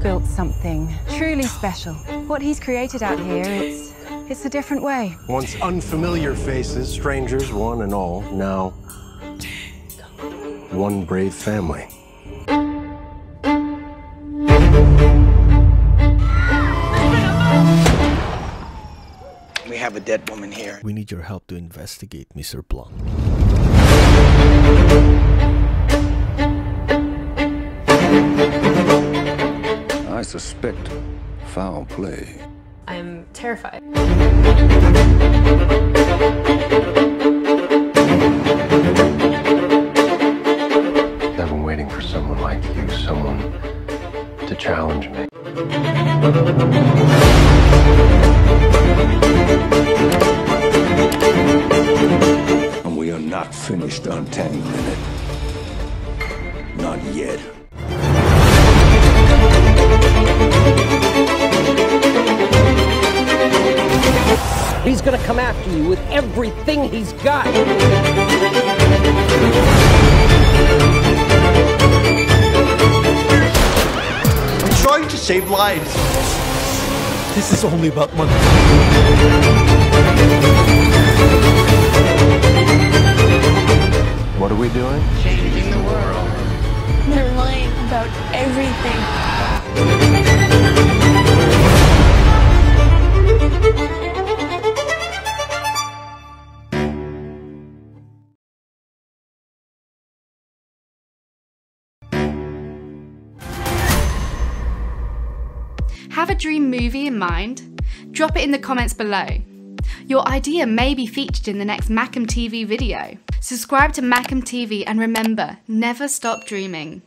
built something truly special. What he's created out here, it's it's a different way. Once unfamiliar faces, strangers, one and all, now one brave family. We have a dead woman here. We need your help to investigate Mr. Blanc. I suspect foul play. I'm terrified. I've been waiting for someone like you, someone to challenge me. And we are not finished untangling it. Not yet. He's gonna come after you with everything he's got. I'm trying to save lives. This is only about money. What are we doing? Changing the world. They're lying about everything. Have a dream movie in mind? Drop it in the comments below. Your idea may be featured in the next Macam TV video. Subscribe to Macam TV and remember, never stop dreaming.